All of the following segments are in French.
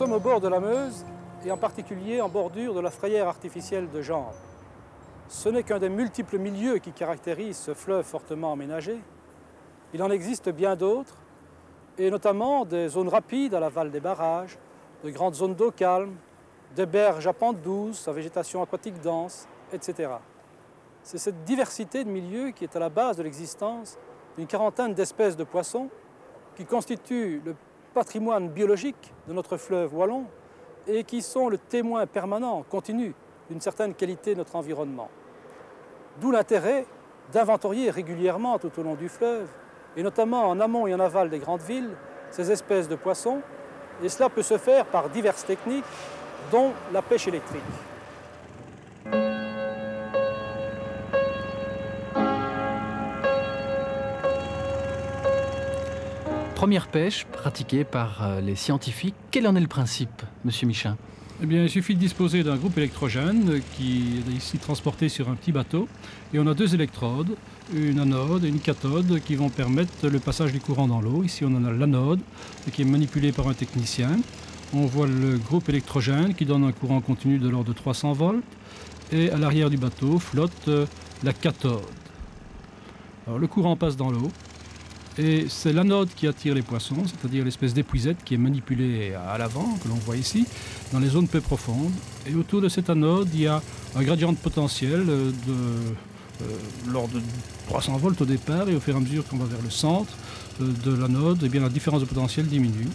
sommes au bord de la Meuse et en particulier en bordure de la frayère artificielle de Jambes. Ce n'est qu'un des multiples milieux qui caractérisent ce fleuve fortement aménagé. Il en existe bien d'autres, et notamment des zones rapides à l'aval des barrages, de grandes zones d'eau calme, des berges à pente douce, à végétation aquatique dense, etc. C'est cette diversité de milieux qui est à la base de l'existence d'une quarantaine d'espèces de poissons qui constituent le patrimoine biologique de notre fleuve wallon et qui sont le témoin permanent, continu, d'une certaine qualité de notre environnement. D'où l'intérêt d'inventorier régulièrement tout au long du fleuve, et notamment en amont et en aval des grandes villes, ces espèces de poissons, et cela peut se faire par diverses techniques, dont la pêche électrique. Première pêche pratiquée par euh, les scientifiques. Quel en est le principe, Monsieur Michin? Eh bien, il suffit de disposer d'un groupe électrogène qui est ici transporté sur un petit bateau. Et on a deux électrodes, une anode et une cathode qui vont permettre le passage du courant dans l'eau. Ici, on en a l'anode qui est manipulée par un technicien. On voit le groupe électrogène qui donne un courant continu de l'ordre de 300 volts. Et à l'arrière du bateau flotte euh, la cathode. Le courant passe dans l'eau et c'est l'anode qui attire les poissons, c'est-à-dire l'espèce d'épuisette qui est manipulée à l'avant, que l'on voit ici, dans les zones peu profondes. Et autour de cette anode, il y a un gradient de potentiel de euh, l'ordre de 300 volts au départ, et au fur et à mesure qu'on va vers le centre euh, de l'anode, eh bien la différence de potentiel diminue.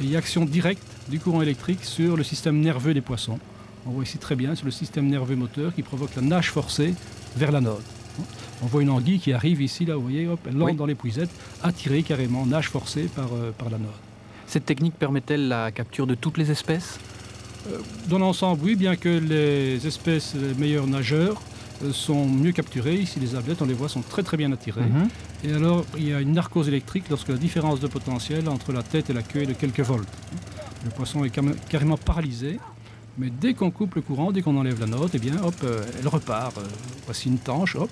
Et il y a action directe du courant électrique sur le système nerveux des poissons. On voit ici très bien sur le système nerveux moteur qui provoque la nage forcée vers l'anode. On voit une anguille qui arrive ici, là, vous voyez, hop, elle entre dans l'épuisette, attirée carrément, nage forcée par, euh, par la node. Cette technique permet-elle la capture de toutes les espèces? Euh, Dans l'ensemble, oui, bien que les espèces les meilleurs nageurs euh, sont mieux capturées. Ici, les ablettes, on les voit, sont très très bien attirées. Mhm. Et alors, il y a une narcose électrique lorsque la différence de potentiel entre la tête et la queue est de quelques volts. Le poisson est carrément paralysé. Mais dès qu'on coupe le courant, dès qu'on enlève la note, eh bien, hop, elle repart. voici une tanche, hop,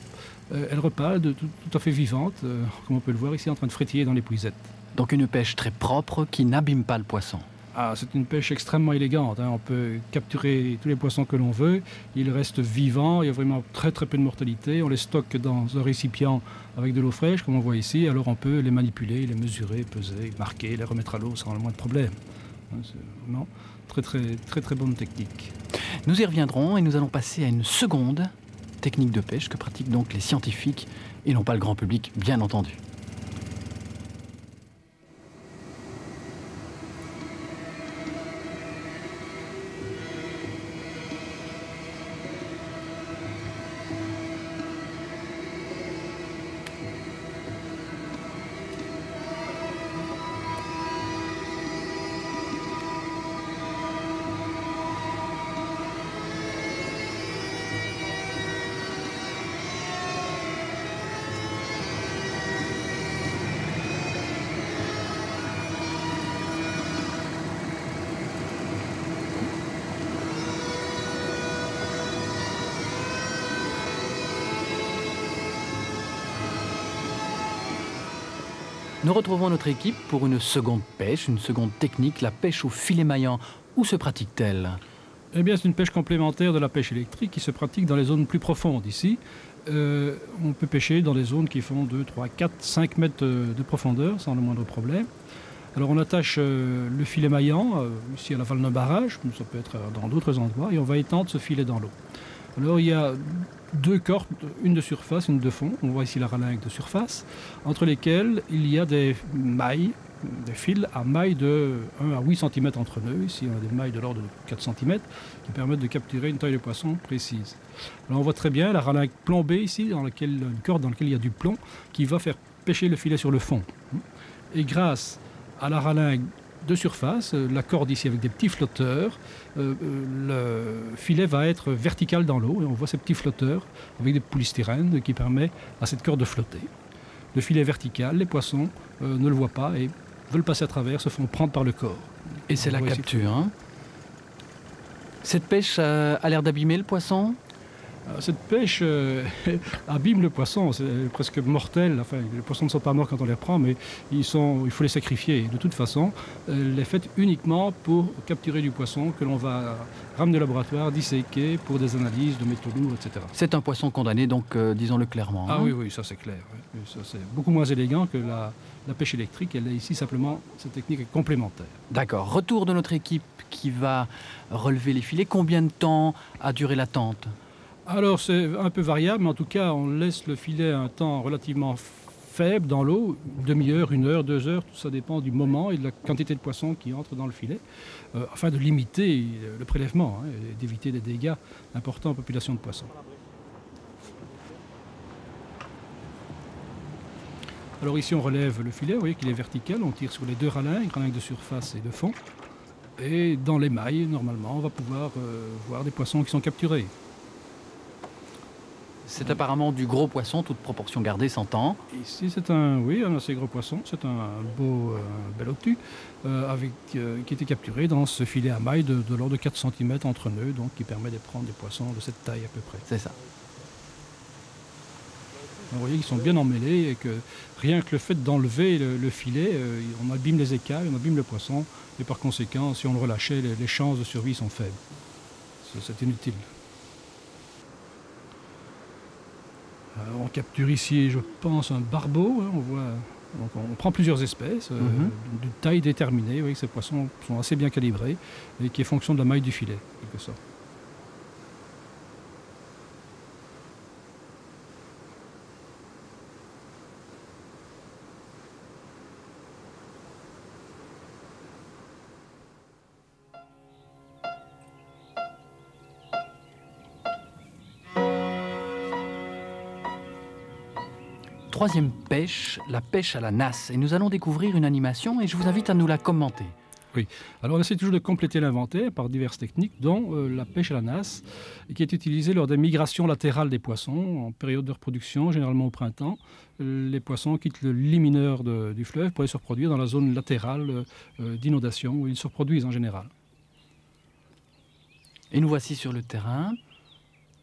elle repart de tout, à fait vivante, euh, comme on peut le voir ici, en train de frétiller dans les puisettes. Donc une pêche très propre qui n'abîme pas le poisson. Ah, c'est une pêche extrêmement élégante. Hein. On peut capturer tous les poissons que l'on veut. Ils restent vivants. Il y a vraiment très très peu de mortalité. On les stocke dans un récipient avec de l'eau fraîche, comme on voit ici. Alors on peut les manipuler, les mesurer, peser, marquer, les remettre à l'eau sans le moins de problème. Hein, c'est vraiment très très très très bonne technique. Nous y reviendrons et nous allons passer à une seconde technique de pêche que pratiquent donc les scientifiques et non pas le grand public, bien entendu. Nous retrouvons notre équipe pour une seconde pêche, une seconde technique, la pêche au filet maillant. Où se pratique-t-elle? Eh bien, c'est une pêche complémentaire de la pêche électrique qui se pratique dans les zones plus profondes. Ici, euh, on peut pêcher dans des zones qui font 2, 3, 4, 5 mètres de profondeur sans le moindre problème. Alors, on attache euh, le filet maillant, euh, ici à la val d'un barrage, ça peut être dans d'autres endroits, et on va étendre ce filet dans l'eau. Alors, il y a deux cordes, une de surface, une de fond. On voit ici la ralingue de surface, entre lesquelles il y a des mailles, des fils à mailles de 1 à 8 cm entre eux. Ici, on a des mailles de l'ordre de 4 cm qui permettent de capturer une taille de poisson précise. On voit très bien la ralingue plombée ici, dans laquelle, une corde dans laquelle il y a du plomb, qui va faire pêcher le filet sur le fond. Et grâce à la ralingue de surface, la corde ici avec des petits flotteurs, euh, euh, le filet va être vertical dans l'eau et on voit ces petits flotteurs avec des polystyrènes qui permettent à cette corde de flotter. Le filet est vertical, les poissons euh, ne le voient pas et veulent passer à travers, se font prendre par le corps. Et c'est la capture. Hein Cette pêche a l'air d'abîmer le poisson? Cette pêche euh, abîme le poisson, c'est presque mortel. Enfin, les poissons ne sont pas morts quand on les reprend, mais ils sont, il faut les sacrifier. De toute façon, elle est faite uniquement pour capturer du poisson que l'on va ramener au laboratoire, disséquer pour des analyses de métaux lourds, etc. C'est un poisson condamné, donc euh, disons-le clairement. Ah hein. oui, oui, ça c'est clair. oui. C'est beaucoup moins élégant que la, la pêche électrique. Elle est ici simplement, cette technique est complémentaire. D'accord. Retour de notre équipe qui va relever les filets. Combien de temps a duré l'attente? Alors c'est un peu variable, mais en tout cas on laisse le filet un temps relativement faible dans l'eau, demi-heure, une heure, deux heures, tout ça dépend du moment et de la quantité de poissons qui entre dans le filet, euh, afin de limiter le prélèvement hein, et d'éviter des dégâts importants aux populations de poissons. Alors ici on relève le filet, vous voyez qu'il est vertical, on tire sur les deux ralings, ralings de surface et de fond. Et dans les mailles, normalement, on va pouvoir euh, voir des poissons qui sont capturés. C'est apparemment du gros poisson, toute proportion gardée, s'entend. Ici, c'est un, oui, un assez gros poisson. C'est un beau, euh, bel octu euh, avec, euh, qui était capturé dans ce filet à mailles de, de l'ordre de 4 cm entre nœuds, donc qui permet de prendre des poissons de cette taille à peu près. C'est ça. Vous voyez qu'ils sont bien emmêlés et que rien que le fait d'enlever le, le filet, euh, on abîme les écailles, on abîme le poisson, et par conséquent, si on le relâchait, les, les chances de survie sont faibles. C'est inutile. Euh, on capture ici, je pense, un barbeau. hein, on voit, donc on prend plusieurs espèces euh, Mhm. d'une taille déterminée. Vous voyez que ces poissons sont assez bien calibrés et qui est fonction de la maille du filet, en quelque sorte. Troisième pêche, la pêche à la nasse. Et nous allons découvrir une animation et je vous invite à nous la commenter. Alors on essaie toujours de compléter l'inventaire par diverses techniques, dont euh, la pêche à la nasse, qui est utilisée lors des migrations latérales des poissons, en période de reproduction, généralement au printemps. Les poissons quittent le lit mineur de- du fleuve pour aller se reproduire dans la zone latérale euh, d'inondation, où ils se reproduisent en général. Et nous voici sur le terrain.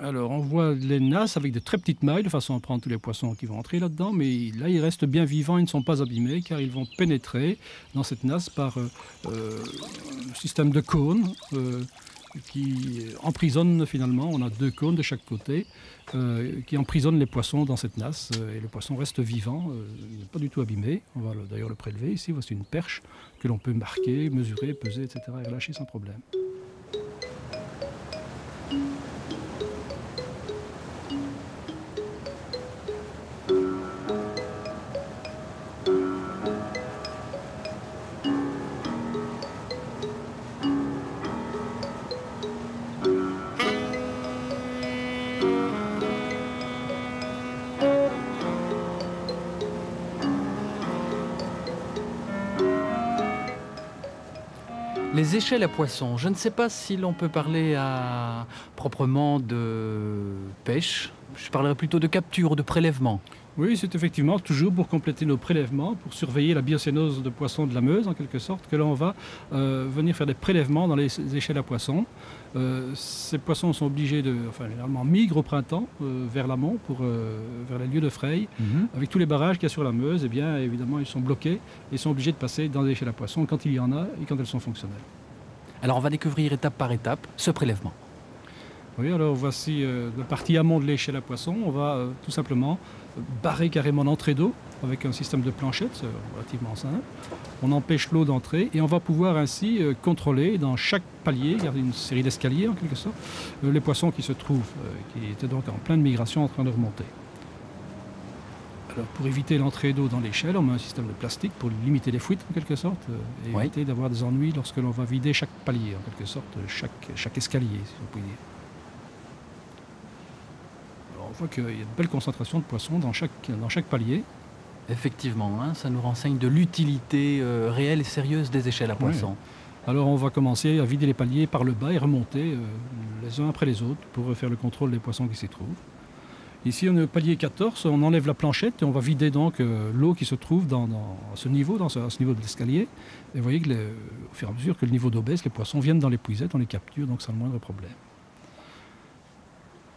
Alors on voit les nasses avec de très petites mailles, de façon à prendre tous les poissons qui vont entrer là-dedans, mais là ils restent bien vivants, ils ne sont pas abîmés, car ils vont pénétrer dans cette nasse par euh, euh, un système de cônes euh, qui emprisonnent finalement, on a deux cônes de chaque côté, qui emprisonnent les poissons dans cette nasse, et le poisson reste vivant, il n'est pas du tout abîmé. On va le- d'ailleurs le prélever ici, voici une perche que l'on peut marquer, mesurer, peser, etc. et relâcher sans problème. Les échelles à poissons. Je ne sais pas si l'on peut parler à... proprement de pêche. Je parlerais plutôt de capture, de prélèvement. Oui, c'est effectivement toujours pour compléter nos prélèvements, pour surveiller la biocénose de poissons de la Meuse, en quelque sorte, que l'on va euh, venir faire des prélèvements dans les échelles à poissons. Euh, ces poissons sont obligés de, enfin, généralement migrent au printemps euh, vers l'amont, pour, vers les lieux de fraye. Avec tous les barrages qu'il y a sur la Meuse, eh bien, évidemment, ils sont bloqués et sont obligés de passer dans les échelles à poissons quand il y en a et quand elles sont fonctionnelles. Alors on va découvrir étape par étape ce prélèvement. Oui, alors voici euh, la partie amont de l'échelle à poisson. On va euh, tout simplement barrer carrément l'entrée d'eau avec un système de planchette, relativement simple. On empêche l'eau d'entrer et on va pouvoir ainsi euh, contrôler dans chaque palier, il y a une série d'escaliers en quelque sorte, euh, les poissons qui se trouvent, euh, qui étaient donc en pleine migration en train de remonter. Alors pour éviter l'entrée d'eau dans l'échelle, on met un système de plastique pour limiter les fuites en quelque sorte euh, et Oui. éviter d'avoir des ennuis lorsque l'on va vider chaque palier en quelque sorte, chaque, chaque escalier si on peut dire. Alors, on voit qu'il y a de belles concentrations de poissons dans chaque, dans chaque palier. Effectivement, hein, ça nous renseigne de l'utilité euh, réelle et sérieuse des échelles à poissons. Alors on va commencer à vider les paliers par le bas et remonter euh, les uns après les autres pour faire le contrôle des poissons qui s'y trouvent. Ici on est au palier 14, on enlève la planchette et on va vider donc euh, l'eau qui se trouve dans, à ce niveau, dans ce, à ce niveau de l'escalier. Et vous voyez que au fur et à mesure que le niveau d'eau baisse, les poissons viennent dans les puisettes, on les capture, donc sans le moindre problème.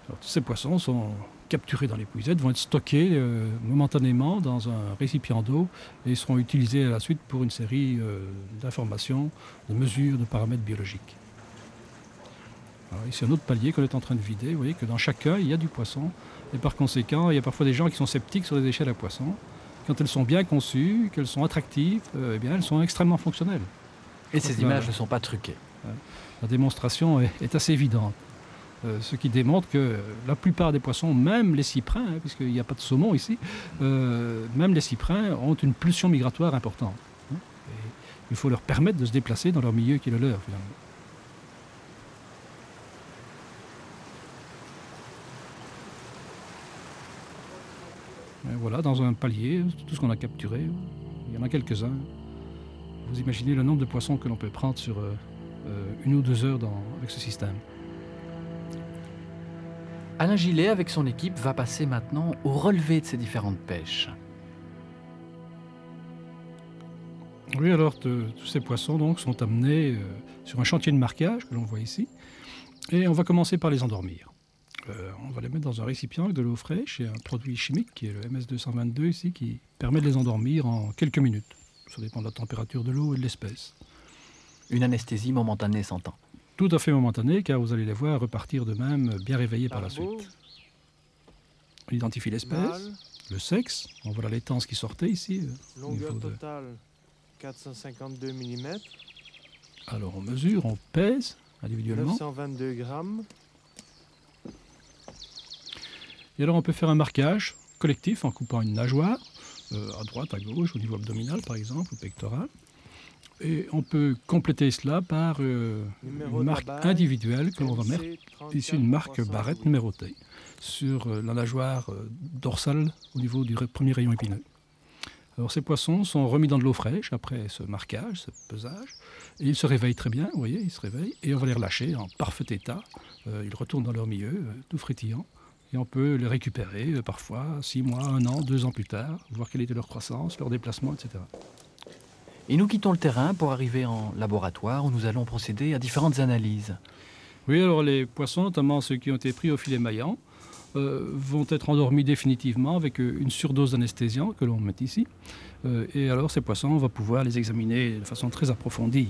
tous ces poissons sont capturés dans les puisettes, vont être stockés euh, momentanément dans un récipient d'eau et seront utilisés à la suite pour une série euh, d'informations, de mesures, de paramètres biologiques. ici un autre palier qu'on est en train de vider. Vous voyez que dans chacun, il y a du poisson. Et par conséquent, il y a parfois des gens qui sont sceptiques sur les échelles à poissons. Quand elles sont bien conçues, qu'elles sont attractives, euh, eh bien, elles sont extrêmement fonctionnelles. Et ces images ne sont pas truquées. La démonstration est assez évidente. Euh, ce qui démontre que la plupart des poissons, même les cyprins, hein, puisqu'il n'y a pas de saumon ici, euh, même les cyprins ont une pulsion migratoire importante. Hein. il faut leur permettre de se déplacer dans leur milieu qui est le leur, finalement. Voilà, dans un palier, tout ce qu'on a capturé, il y en a quelques-uns. Vous imaginez le nombre de poissons que l'on peut prendre sur euh, une ou deux heures avec ce système. Alain Gillet, avec son équipe, va passer maintenant au relevé de ces différentes pêches. Oui, alors tous ces poissons donc, sont amenés euh, sur un chantier de marquage que l'on voit ici. Et on va commencer par les endormir. Euh, on va les mettre dans un récipient avec de l'eau fraîche et un produit chimique qui est le MS222 ici qui permet de les endormir en quelques minutes. Ça dépend de la température de l'eau et de l'espèce. Une anesthésie momentanée s'entend tout à fait momentané, car vous allez les voir repartir de même bien réveillés par la suite. On identifie l'espèce, le sexe, on voit la laitance qui sortait ici. Euh, Longueur totale 452 mm. Alors on mesure, on pèse individuellement. 922 grammes. Et alors on peut faire un marquage collectif en coupant une nageoire, euh, à droite, à gauche, au niveau abdominal par exemple, ou pectoral. Et on peut compléter cela par euh, une marque individuelle que l'on va mettre, ici une marque barrette numérotée, sur euh, la nageoire dorsale au niveau du premier rayon épineux. Alors ces poissons sont remis dans de l'eau fraîche après ce marquage, ce pesage, et ils se réveillent très bien, vous voyez, ils se réveillent, et on va les relâcher en parfait état. ils retournent dans leur milieu, tout frétillant, et on peut les récupérer parfois six mois, un an, deux ans plus tard, voir quelle était leur croissance, leur déplacement, etc. Et nous quittons le terrain pour arriver en laboratoire où nous allons procéder à différentes analyses. Oui, alors les poissons, notamment ceux qui ont été pris au filet maillant, euh, vont être endormis définitivement avec euh, une surdose d'anesthésiant que l'on met ici. Euh, et alors ces poissons, on va pouvoir les examiner de façon très approfondie,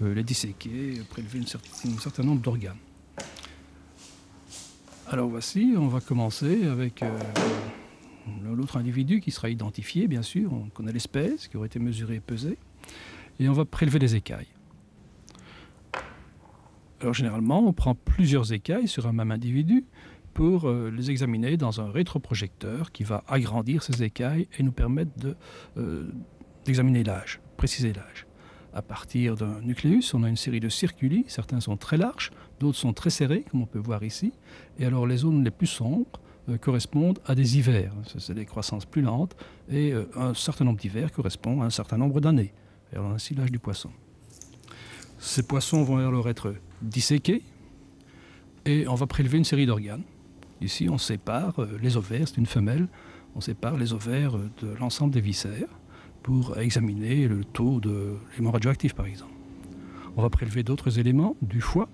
les disséquer, prélever un certain nombre d'organes. Alors voici, on va commencer avec l'autre individu qui sera identifié, bien sûr. On connaît l'espèce qui aurait été mesurée et pesée et on va prélever des écailles. Alors généralement, on prend plusieurs écailles sur un même individu pour euh, les examiner dans un rétroprojecteur qui va agrandir ces écailles et nous permettre euh, d'examiner l'âge, préciser l'âge. À partir d'un nucléus, on a une série de circuits, certains sont très larges, d'autres sont très serrés, comme on peut voir ici, et alors les zones les plus sombres euh, correspondent à des hivers, c'est des croissances plus lentes, et un certain nombre d'hivers correspond à un certain nombre d'années. Et alors ainsi l'âge du poisson. Ces poissons vont alors être disséqués. Et on va prélever une série d'organes. Ici, on sépare euh, les ovaires, c'est une femelle, on sépare les ovaires de l'ensemble des viscères pour examiner le taux d'éléments radioactifs, par exemple. On va prélever d'autres éléments, du foie,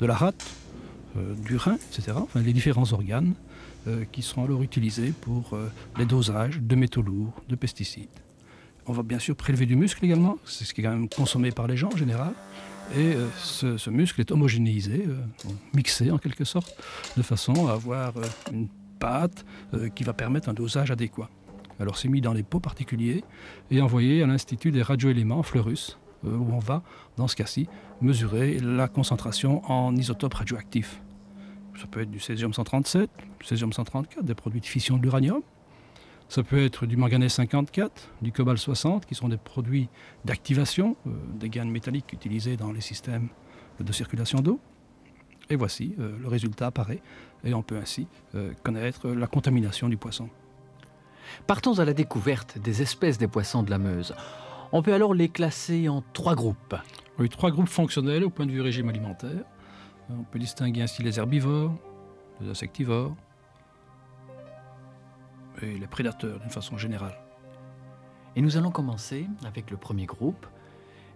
de la rate, euh, du rein, etc., enfin les différents organes euh, qui seront alors utilisés pour les dosages de métaux lourds, de pesticides. On va bien sûr prélever du muscle également, c'est ce qui est quand même consommé par les gens en général. Et euh, ce, muscle est homogénéisé, euh, mixé en quelque sorte, de façon à avoir euh, une pâte qui va permettre un dosage adéquat. Alors c'est mis dans les pots particuliers et envoyé à l'Institut des radioéléments Fleurus, où on va, dans ce cas-ci, mesurer la concentration en isotopes radioactifs. Ça peut être du césium-137, du césium-134, des produits de fission de l'uranium, ça peut être du manganèse 54, du cobalt 60, qui sont des produits d'activation, euh, des gaines métalliques utilisés dans les systèmes de circulation d'eau. Et voici, euh, le résultat apparaît, et on peut ainsi euh, connaître la contamination du poisson. Partons à la découverte des espèces des poissons de la Meuse. On peut alors les classer en trois groupes. Oui, trois groupes fonctionnels au point de vue régime alimentaire. On peut distinguer ainsi les herbivores, les insectivores, et les prédateurs d'une façon générale. Et nous allons commencer avec le premier groupe,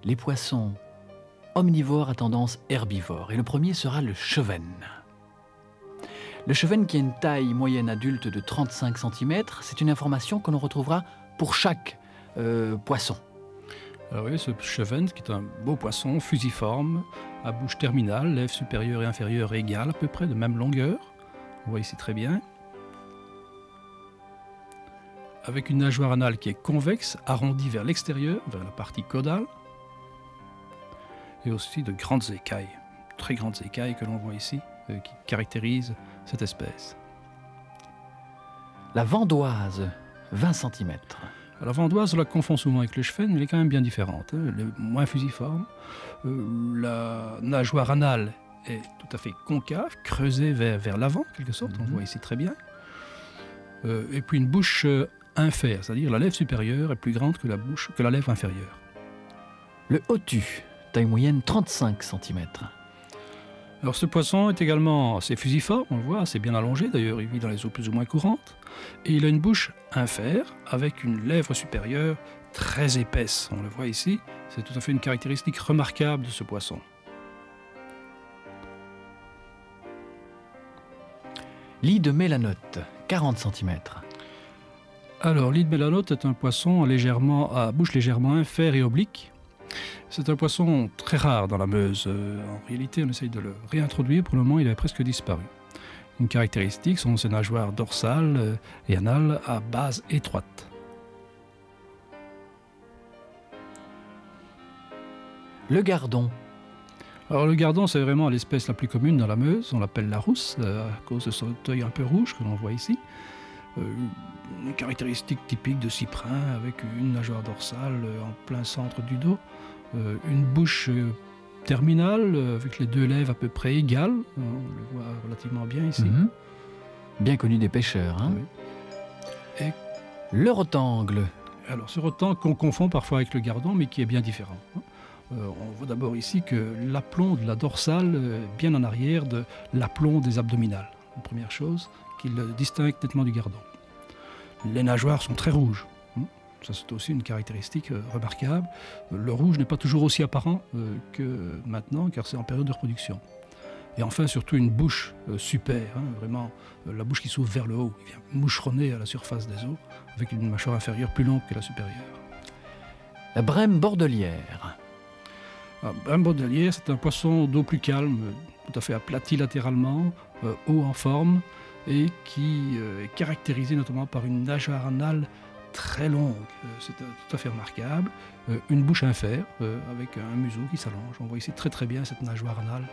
les poissons omnivores à tendance herbivore. Et le premier sera le chevenne. Le cheven qui a une taille moyenne adulte de 35 cm, c'est une information que l'on retrouvera pour chaque euh, poisson. Alors oui, ce cheven, qui est un beau poisson fusiforme, à bouche terminale, lèvres supérieures et inférieures égales à peu près, de même longueur. On voit ici très bien. Avec une nageoire anale qui est convexe, arrondie vers l'extérieur, vers la partie caudale. Et aussi de grandes écailles, très grandes écailles que l'on voit ici, euh, qui caractérisent cette espèce. La vandoise, 20 cm. La vandoise, on la confond souvent avec le cheven, mais elle est quand même bien différente. hein. Elle est moins fusiforme. Euh, la nageoire anale est tout à fait concave, creusée vers, vers l'avant, en quelque sorte. On Mhm. voit ici très bien. Euh, et puis une bouche euh, infère, c'est-à-dire la lèvre supérieure est plus grande que la, bouche, que la lèvre inférieure. Le hotu, taille moyenne 35 cm. Alors ce poisson est également assez fusiforme, on le voit, assez bien allongé d'ailleurs, il vit dans les eaux plus ou moins courantes. Et il a une bouche infère avec une lèvre supérieure très épaisse, on le voit ici. C'est tout à fait une caractéristique remarquable de ce poisson. Lit de mélanote, 40 cm. Alors l'île mélanote est un poisson légèrement, à bouche légèrement infère et oblique. C'est un poisson très rare dans la Meuse. Euh, En réalité, on essaye de le réintroduire. Pour le moment, il a presque disparu. Une caractéristique sont ses nageoires dorsales euh, et anales à base étroite. Le gardon, Alors le gardon, c'est vraiment l'espèce la plus commune dans la Meuse. On l'appelle la rousse euh, à cause de son œil un peu rouge que l'on voit ici. Euh, une caractéristique typique de cyprin avec une nageoire dorsale euh, en plein centre du dos, euh, une bouche terminale avec les deux lèvres à peu près égales. On le voit relativement bien ici. Mhm. bien connu des pêcheurs. hein. Oui. Et- Le rotangle, Alors ce rotan qu'on confond parfois avec le gardon, mais qui est bien différent. hein. Euh, on voit d'abord ici que l'aplomb de la dorsale est bien en arrière de l'aplomb des abdominales. Une première chose qui le distingue nettement du gardon. Les nageoires sont très rouges. hein. Ça, c'est aussi une caractéristique euh, remarquable. Le rouge n'est pas toujours aussi apparent euh, que maintenant, car c'est en période de reproduction. Et enfin, surtout une bouche euh, super, hein, vraiment la bouche qui s'ouvre vers le haut, qui vient moucheronner à la surface des eaux, avec une mâchoire inférieure plus longue que la supérieure. la brème bordelière, Ah, Un baudelier, c'est un poisson d'eau plus calme, tout à fait aplati latéralement, euh, haut en forme, et qui euh, est caractérisé notamment par une nageoire anale très longue. Euh, c'est tout à fait remarquable. Une bouche infère, avec un museau qui s'allonge. On voit ici très très bien cette nageoire anale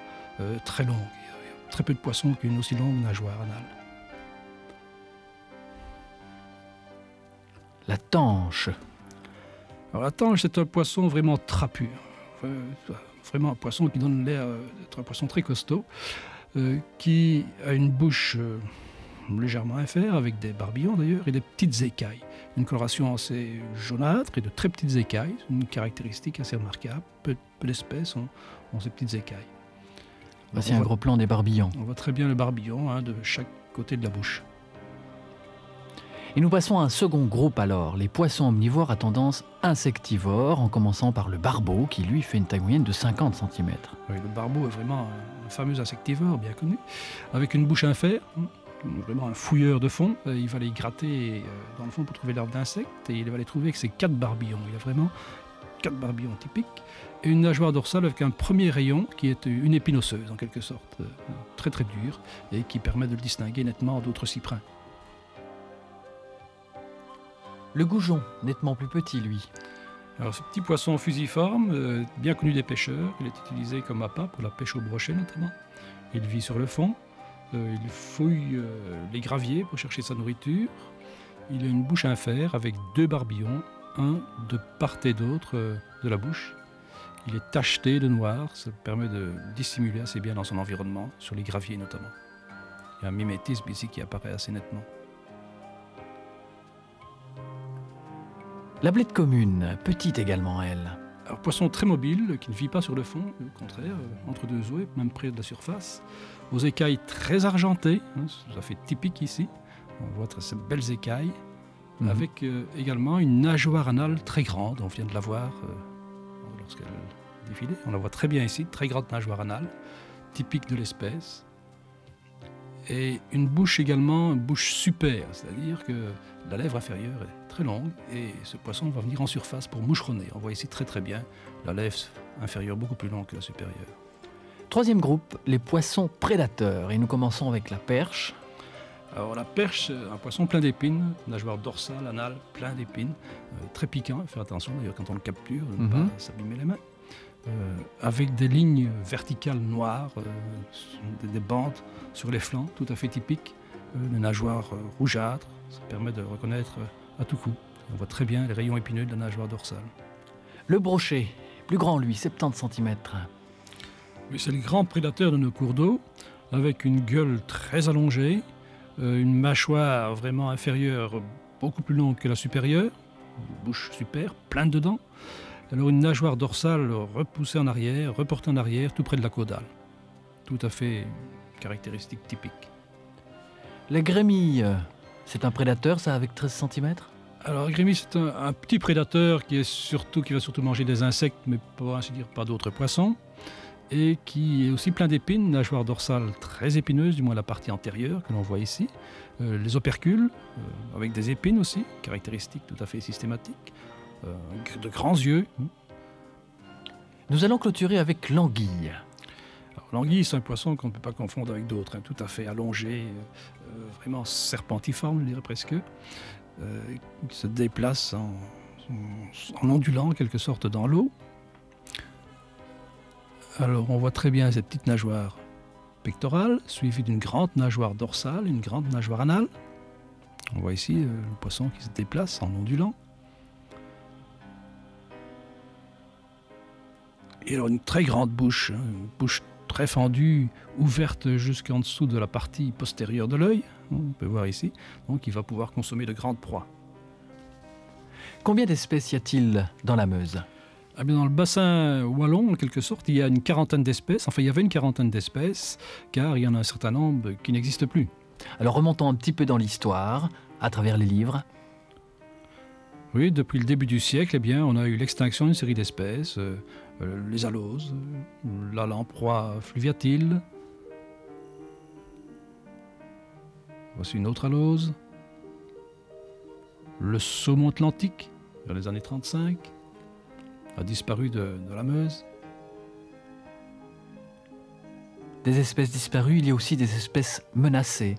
très longue. Il y a- très peu de poissons qui ont une aussi longue nageoire anale. la tanche, Alors la tanche, c'est un poisson vraiment trapu. Vraiment un poisson qui donne l'air euh, d'être un poisson très costaud, euh, qui a une bouche euh, légèrement infère, avec des barbillons d'ailleurs, et des petites écailles. Une coloration assez jaunâtre et de très petites écailles, une caractéristique assez remarquable. Peu, peu d'espèces ont, ont ces petites écailles. voici un voit, gros plan des barbillons. on voit très bien le barbillon hein, de chaque côté de la bouche. Et nous passons à un second groupe alors, les poissons omnivores à tendance insectivore, en commençant par le barbeau, qui lui fait une taille moyenne de 50 cm. Le barbeau est vraiment un, fameux insectivore bien connu, avec une bouche infère, hein, vraiment un fouilleur de fond. Euh, il va les gratter euh, dans le fond pour trouver l'herbe d'insectes et il va les trouver avec ses quatre barbillons. Il a vraiment quatre barbillons typiques et une nageoire dorsale avec un premier rayon qui est une épinocеuse en quelque sorte, euh, très très dur et qui permet de le distinguer nettement d'autres cyprins. Le goujon, nettement plus petit lui. Alors ce petit poisson fusiforme, euh, bien connu des pêcheurs, il est utilisé comme appât pour la pêche au brochet notamment. Il vit sur le fond, euh, il fouille euh, les graviers pour chercher sa nourriture. Il a une bouche infère avec deux barbillons, un de part et d'autre de la bouche. Il est tacheté de noir, ça permet de dissimuler assez bien dans son environnement, sur les graviers notamment. Il y a un mimétisme ici qui apparaît assez nettement. La blette commune, petite également elle. Poisson très mobile, qui ne vit pas sur le fond, au contraire, euh, entre deux eaux, même près de la surface, aux écailles très argentées, hein, tout à fait typique ici. On voit très- ces belles écailles, Mhm. avec euh, également une nageoire anale très grande. On vient de la voir euh, lorsqu'elle défilait. On la voit très bien ici, très grande nageoire anale, typique de l'espèce. Et une bouche également, une bouche super, c'est-à-dire que la lèvre inférieure est très longue et ce poisson va venir en surface pour moucheronner. On voit ici très très bien la lèvre inférieure beaucoup plus longue que la supérieure. Troisième groupe, les poissons prédateurs. Et nous commençons avec la perche. Alors la perche, un poisson plein d'épines, nageoire dorsale, anale, plein d'épines, euh, très piquant, faire attention d'ailleurs quand on le capture, de ne Mhm. pas s'abîmer les mains. Euh, avec des lignes verticales noires, euh, des, des bandes sur les flancs, tout à fait typiques, une nageoire euh, rougeâtre, ça permet de reconnaître à tout coup. On voit très bien les rayons épineux de la nageoire dorsale. Le brochet, plus grand lui, 70 cm. Oui, c'est le grand prédateur de nos cours d'eau, avec une gueule très allongée, une mâchoire vraiment inférieure beaucoup plus longue que la supérieure, bouche super, pleine de dents. Alors une nageoire dorsale repoussée en arrière, reportée en arrière, tout près de la caudale. Tout à fait caractéristique typique. Les grémilles, c'est un prédateur, ça, avec 13 cm Alors, grémis, c'est un, un petit prédateur qui, est surtout, qui va surtout manger des insectes, mais pour ainsi dire pas d'autres poissons, et qui est aussi plein d'épines, nageoire dorsale très épineuse, du moins la partie antérieure que l'on voit ici, Euh, les opercules, euh, avec des épines aussi, caractéristiques tout à fait systématiques, de grands yeux. Nous allons clôturer avec l'anguille. L'anguille, c'est un poisson qu'on ne peut pas confondre avec d'autres, hein, tout à fait allongé, euh, vraiment serpentiforme, je dirais presque, euh, qui se déplace en, en ondulant en quelque sorte dans l'eau. Alors on voit très bien cette petite nageoire pectorale, suivie d'une grande nageoire dorsale, une grande nageoire anale. On voit ici euh, le poisson qui se déplace en ondulant. Et alors une très grande bouche, hein, une bouche très fendue, ouverte jusqu'en dessous de la partie postérieure de l'œil. On peut voir ici. Donc il va pouvoir consommer de grandes proies. Combien d'espèces y a-t-il dans la Meuse? Ah bien, dans le bassin wallon, en quelque sorte, il y a une quarantaine d'espèces. Enfin, il y avait une quarantaine d'espèces, car il y en a un certain nombre qui n'existent plus. Alors remontons un petit peu dans l'histoire, à travers les livres. Oui, depuis le début du siècle, eh bien, on a eu l'extinction d'une série d'espèces. euh, euh, les aloses, euh, la lamproie fluviatile. Voici une autre alose. Le saumon atlantique, vers les années 35, a disparu de, de la Meuse. Des espèces disparues, il y a aussi des espèces menacées.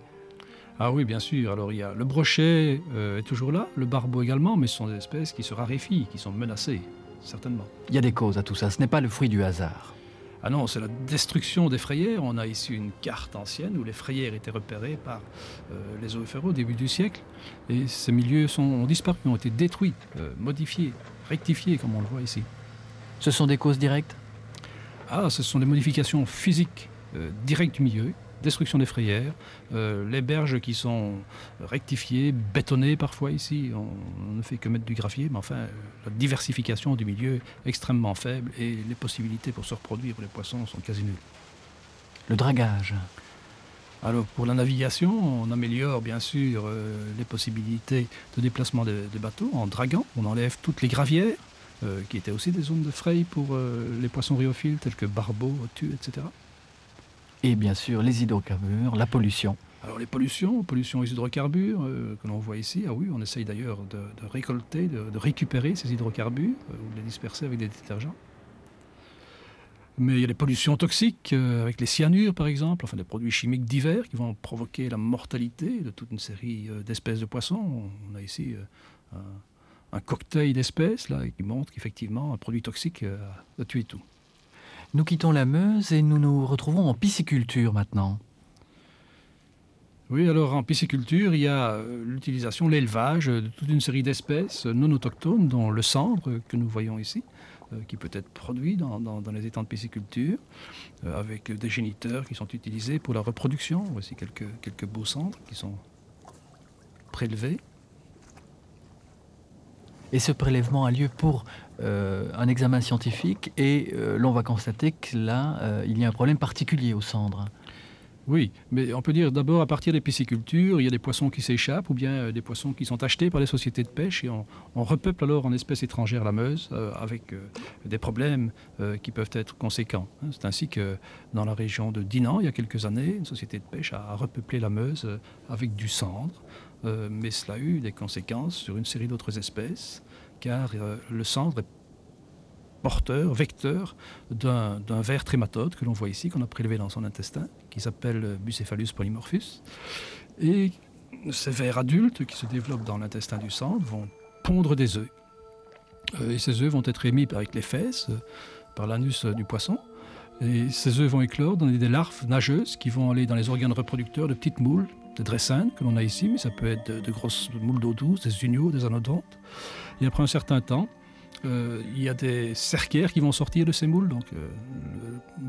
Ah oui, bien sûr. Alors il y a le brochet euh, est toujours là, le barbeau également, mais ce sont des espèces qui se raréfient, qui sont menacées, certainement. Il y a des causes à tout ça, ce n'est pas le fruit du hasard. Ah non, c'est la destruction des frayères. On a ici une carte ancienne où les frayères étaient repérées par euh, les zoophéros au début du siècle. Et ces milieux sont, ont disparu, ont été détruits, euh, modifiés, rectifiés, comme on le voit ici. Ce sont des causes directes? Ah, ce sont des modifications physiques euh, directes du milieu, destruction des frayères, euh, les berges qui sont rectifiées, bétonnées parfois ici. On, on ne fait que mettre du graphier, mais enfin, la diversification du milieu est extrêmement faible et les possibilités pour se reproduire pour les poissons sont quasi nulles. Le dragage Alors pour la navigation, on améliore bien sûr euh, les possibilités de déplacement des des bateaux en draguant. On enlève toutes les gravières, euh, qui étaient aussi des zones de fraye pour euh, les poissons rhiophiles tels que barbeaux, otus, etc. et bien sûr les hydrocarbures, la pollution. Alors les pollutions, pollutions aux hydrocarbures euh, que l'on voit ici, ah oui, on essaye d'ailleurs de, récolter, de, récupérer ces hydrocarbures euh, ou de les disperser avec des détergents. Mais il y a des pollutions toxiques, euh, avec les cyanures par exemple, enfin des produits chimiques divers qui vont provoquer la mortalité de toute une série d'espèces de poissons. On a ici un, cocktail d'espèces qui montre qu'effectivement un produit toxique a tué tout. Nous quittons la Meuse et nous nous retrouvons en pisciculture maintenant. Oui, alors en pisciculture, il y a euh, l'utilisation, l'élevage de toute une série d'espèces non autochtones, dont le cendre que nous voyons ici, euh, qui peut être produit dans, les étangs de pisciculture, euh, avec des géniteurs qui sont utilisés pour la reproduction. Voici quelques beaux cendres qui sont prélevés. Et ce prélèvement a lieu pour euh, un examen scientifique et euh, l'on va constater que là, euh, il y a un problème particulier aux cendres. Oui, mais on peut dire d'abord à partir des piscicultures, il y a des poissons qui s'échappent ou bien des poissons qui sont achetés par les sociétés de pêche et on, repeuple alors en espèces étrangères la Meuse avec des problèmes qui peuvent être conséquents. Hein. C'est ainsi que dans la région de Dinan, il y a quelques années, une société de pêche a repeuplé la Meuse avec du cendre, mais cela a eu des conséquences sur une série d'autres espèces car le cendre est porteur, vecteur d'un ver trématode que l'on voit ici, qu'on a prélevé dans son intestin, qui s'appelle Bucephalus polymorphus. Et ces vers adultes qui se développent dans l'intestin du sang vont pondre des œufs. Euh, et ces œufs vont être émis avec les fesses, euh, par l'anus du poisson. Et ces œufs vont éclore dans des larves nageuses qui vont aller dans les organes reproducteurs de petites moules, de dressines que l'on a ici, mais ça peut être de, grosses moules d'eau douce, des uniaux, des anodontes. Et après un certain temps, euh, il y a des cercaires qui vont sortir de ces moules, donc euh,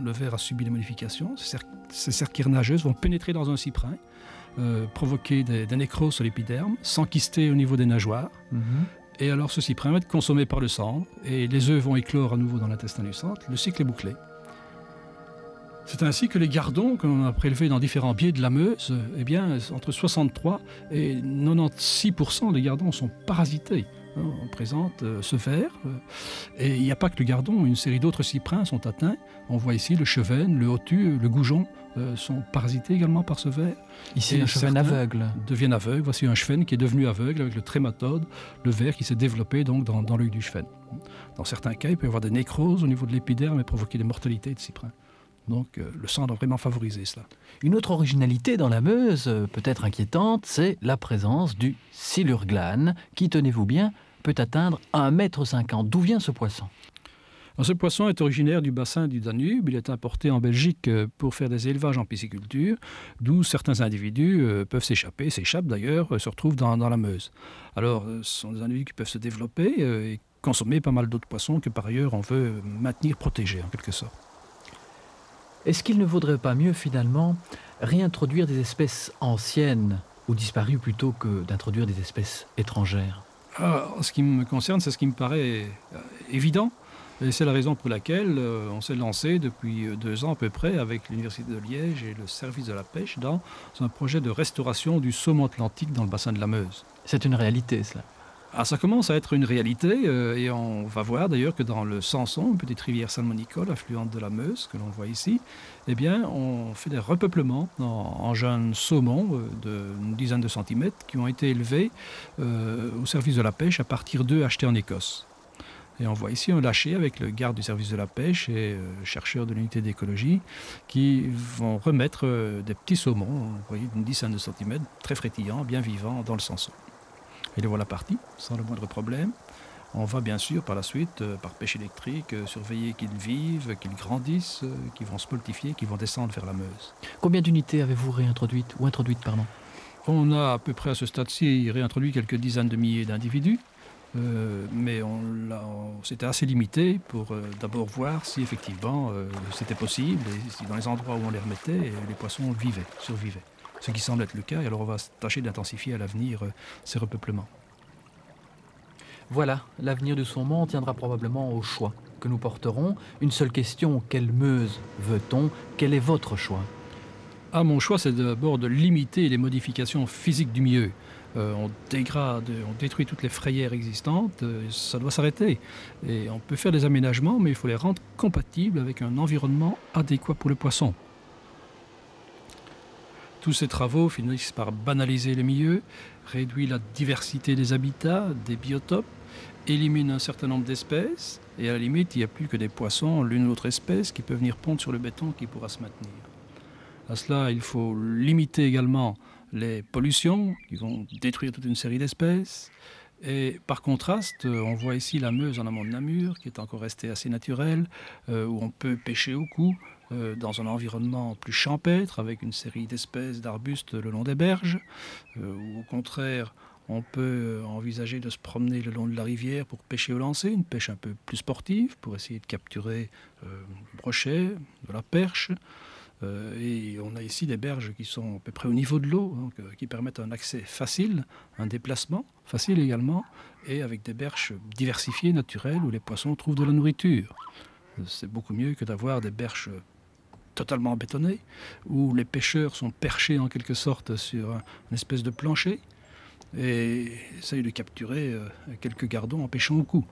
le, verre a subi des modifications. Ces, cercaires nageuses vont pénétrer dans un cyprin, euh, provoquer des, nécroses sur l'épiderme, s'enquister au niveau des nageoires. Mhm. Et alors ce cyprin va être consommé par le sang, et les œufs vont éclore à nouveau dans l'intestin du centre. Le cycle est bouclé. C'est ainsi que les gardons que l'on a prélevés dans différents biais de la Meuse, eh bien, entre 63 et 96% des gardons sont parasités. Hein, on présente euh, ce ver. Euh, et il n'y a pas que le gardon, une série d'autres cyprins sont atteints. On voit ici le chevenne, le hotu, le goujon euh, sont parasités également par ce ver. Ici, un chevenne aveugle. Deviennent aveugles. Voici un chevenne qui est devenu aveugle avec le trématode, le ver qui s'est développé donc dans, dans l'œil du chevenne. Dans certains cas, il peut y avoir des nécroses au niveau de l'épiderme et provoquer des mortalités de cyprins. Donc le sang doit vraiment favoriser cela. Une autre originalité dans la Meuse, peut-être inquiétante, c'est la présence du silurglane, qui, tenez-vous bien, peut atteindre 1,50 m. D'où vient ce poisson? Ce poisson est originaire du bassin du Danube. Il est importé en Belgique euh, pour faire des élevages en pisciculture, d'où certains individus euh, peuvent s'échapper, s'échappent d'ailleurs, euh, se retrouvent dans, la Meuse. Alors, ce sont des individus qui peuvent se développer et consommer pas mal d'autres poissons que par ailleurs on veut maintenir protégés en quelque sorte. Est-ce qu'il ne vaudrait pas mieux finalement réintroduire des espèces anciennes ou disparues plutôt que d'introduire des espèces étrangères? Ah, en ce qui me concerne, c'est ce qui me paraît euh, évident. Et c'est la raison pour laquelle euh, on s'est lancé depuis euh, deux ans à peu près avec l'Université de Liège et le service de la pêche dans un projet de restauration du saumon atlantique dans le bassin de la Meuse. C'est une réalité, cela ah, ça commence à être une réalité euh, et on va voir d'ailleurs que dans le Sanson, une petite rivière salmonicole affluente de la Meuse que l'on voit ici, eh bien, on fait des repeuplements en, jeunes saumons euh, d'une dizaine de centimètres qui ont été élevés euh, au service de la pêche à partir d'œufs achetés en Écosse. Et on voit ici un lâcher avec le garde du service de la pêche et le chercheur de l'unité d'écologie qui vont remettre des petits saumons, vous voyez, d'une dizaine de centimètres, très frétillants, bien vivants dans le Sanson. Et les voilà partis, sans le moindre problème. On va bien sûr par la suite, euh, par pêche électrique, euh, surveiller qu'ils vivent, qu'ils grandissent, euh, qu'ils vont se multifier, qu'ils vont descendre vers la Meuse. Combien d'unités avez-vous réintroduites ou introduites pardon? On a à peu près à ce stade-ci réintroduit quelques dizaines de milliers d'individus. mais on, c'était assez limité pour d'abord voir si effectivement c'était possible et si dans les endroits où on les remettait, les poissons vivaient, survivaient ce qui semble être le cas, et alors on va tâcher d'intensifier à l'avenir euh, ces repeuplements. Voilà, l'avenir du saumon tiendra probablement au choix que nous porterons. Une seule question, quelle meuse veut-on? Quel est votre choix? Ah, Mon choix, c'est d'abord de limiter les modifications physiques du milieu. Euh, on dégrade, on détruit toutes les frayères existantes, euh, ça doit s'arrêter. Et on peut faire des aménagements, mais il faut les rendre compatibles avec un environnement adéquat pour le poisson. Tous ces travaux finissent par banaliser le milieu, réduire la diversité des habitats, des biotopes, éliminent un certain nombre d'espèces, et à la limite, il n'y a plus que des poissons, l'une ou l'autre espèce, qui peut venir pondre sur le béton qui pourra se maintenir. À cela, il faut limiter également les pollutions qui vont détruire toute une série d'espèces. Et par contraste, on voit ici la Meuse en amont de Namur, qui est encore restée assez naturelle, euh, où on peut pêcher au cou, euh, dans un environnement plus champêtre, avec une série d'espèces d'arbustes le long des berges, euh, ou au contraire, on peut envisager de se promener le long de la rivière pour pêcher au lancer, une pêche un peu plus sportive, pour essayer de capturer euh, brochet, de la perche. et on a ici des berges qui sont à peu près au niveau de l'eau, qui permettent un accès facile, un déplacement facile également, et avec des berges diversifiées, naturelles, où les poissons trouvent de la nourriture. C'est beaucoup mieux que d'avoir des berges totalement bétonné, où les pêcheurs sont perchés en quelque sorte sur une espèce de plancher et essayent de capturer euh, quelques gardons en pêchant au cou.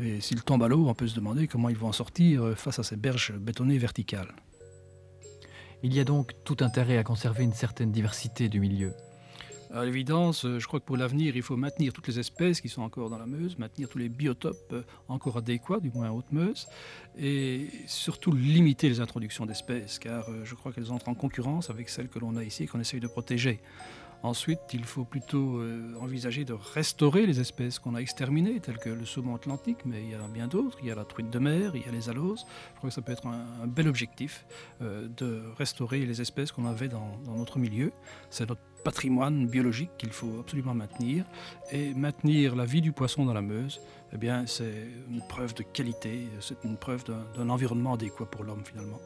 Et s'ils tombent à l'eau, on peut se demander comment ils vont en sortir euh, face à ces berges bétonnées verticales. Il y a donc tout intérêt à conserver une certaine diversité du milieu. À l'évidence, euh, je crois que pour l'avenir, il faut maintenir toutes les espèces qui sont encore dans la Meuse, maintenir tous les biotopes euh, encore adéquats, du moins à Haute-Meuse, et surtout limiter les introductions d'espèces, car euh, je crois qu'elles entrent en concurrence avec celles que l'on a ici et qu'on essaye de protéger. Ensuite, il faut plutôt envisager de restaurer les espèces qu'on a exterminées, telles que le saumon atlantique, mais il y en a bien d'autres. Il y a la truite de mer, il y a les aloses. Je crois que ça peut être un, bel objectif de restaurer les espèces qu'on avait dans, dans notre milieu. C'est notre patrimoine biologique qu'il faut absolument maintenir. Et maintenir la vie du poisson dans la Meuse, eh bien, c'est une preuve de qualité, c'est une preuve d'un environnement adéquat pour l'homme finalement.